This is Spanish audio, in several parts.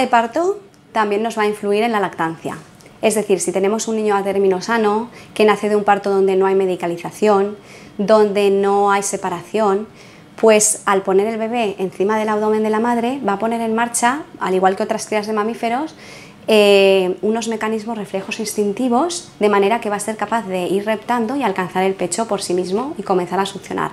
El parto también nos va a influir en la lactancia. Es decir, si tenemos un niño a término sano, que nace de un parto donde no hay medicalización, donde no hay separación, pues al poner el bebé encima del abdomen de la madre va a poner en marcha, al igual que otras crías de mamíferos, eh, unos mecanismos reflejos instintivos de manera que va a ser capaz de ir reptando y alcanzar el pecho por sí mismo y comenzar a succionar.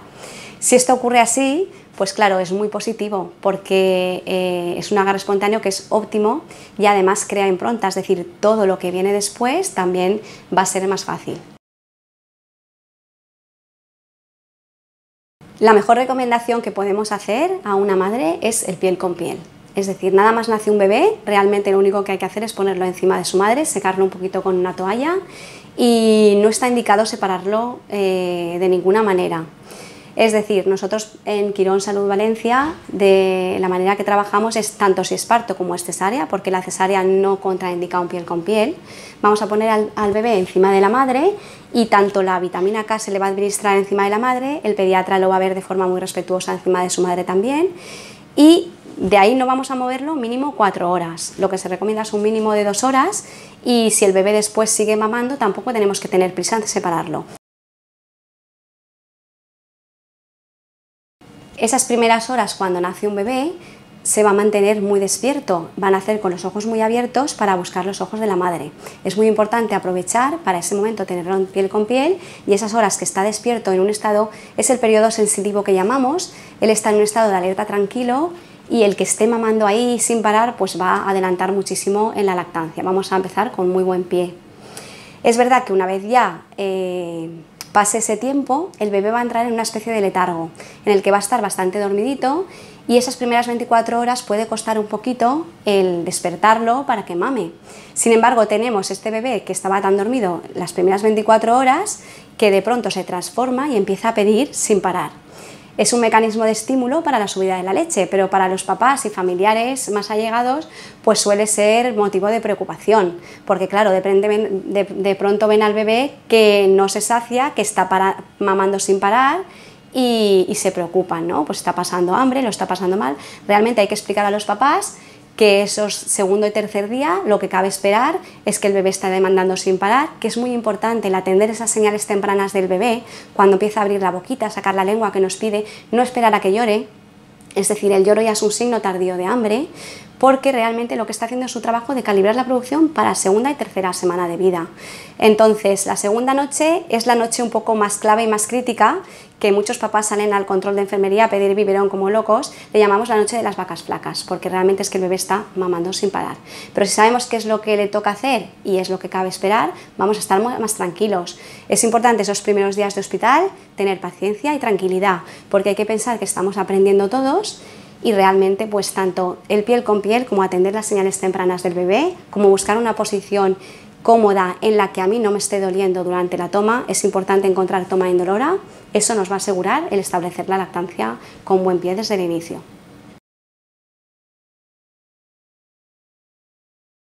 Si esto ocurre así, pues claro, es muy positivo porque eh, es un agarre espontáneo que es óptimo y además crea impronta, es decir, todo lo que viene después también va a ser más fácil. La mejor recomendación que podemos hacer a una madre es el piel con piel. Es decir, nada más nace un bebé, realmente lo único que hay que hacer es ponerlo encima de su madre, secarlo un poquito con una toalla y no está indicado separarlo eh, de ninguna manera. Es decir, nosotros en Quirón Salud Valencia, de la manera que trabajamos es tanto si es parto como es cesárea, porque la cesárea no contraindica un piel con piel. Vamos a poner al, bebé encima de la madre y tanto la vitamina K se le va a administrar encima de la madre, el pediatra lo va a ver de forma muy respetuosa encima de su madre también y de ahí no vamos a moverlo mínimo cuatro horas. Lo que se recomienda es un mínimo de dos horas y si el bebé después sigue mamando tampoco tenemos que tener prisa en separarlo. Esas primeras horas cuando nace un bebé se va a mantener muy despierto, van a hacer con los ojos muy abiertos para buscar los ojos de la madre. Es muy importante aprovechar para ese momento tenerlo piel con piel y esas horas que está despierto en un estado, es el periodo sensitivo que llamamos, él está en un estado de alerta tranquilo y el que esté mamando ahí sin parar pues va a adelantar muchísimo en la lactancia. Vamos a empezar con muy buen pie. Es verdad que una vez ya... Eh, pase ese tiempo, el bebé va a entrar en una especie de letargo, en el que va a estar bastante dormidito y esas primeras 24 horas puede costar un poquito el despertarlo para que mame. Sin embargo, tenemos este bebé que estaba tan dormido las primeras 24 horas que de pronto se transforma y empieza a pedir sin parar es un mecanismo de estímulo para la subida de la leche, pero para los papás y familiares más allegados, pues suele ser motivo de preocupación, porque claro, de, pronto ven al bebé que no se sacia, que está mamando sin parar y, y se preocupan, ¿no? Pues está pasando hambre, lo está pasando mal. Realmente hay que explicar a los papás que esos segundo y tercer día lo que cabe esperar es que el bebé está demandando sin parar, que es muy importante el atender esas señales tempranas del bebé, cuando empieza a abrir la boquita, sacar la lengua que nos pide, no esperar a que llore, es decir, el lloro ya es un signo tardío de hambre, porque realmente lo que está haciendo es su trabajo de calibrar la producción para segunda y tercera semana de vida. Entonces, la segunda noche es la noche un poco más clave y más crítica, que muchos papás salen al control de enfermería a pedir biberón como locos, le llamamos la noche de las vacas flacas, porque realmente es que el bebé está mamando sin parar. Pero si sabemos qué es lo que le toca hacer y es lo que cabe esperar, vamos a estar más tranquilos. Es importante esos primeros días de hospital tener paciencia y tranquilidad, porque hay que pensar que estamos aprendiendo todos y realmente pues tanto el piel con piel como atender las señales tempranas del bebé, como buscar una posición cómoda en la que a mí no me esté doliendo durante la toma, es importante encontrar toma indolora, eso nos va a asegurar el establecer la lactancia con buen pie desde el inicio.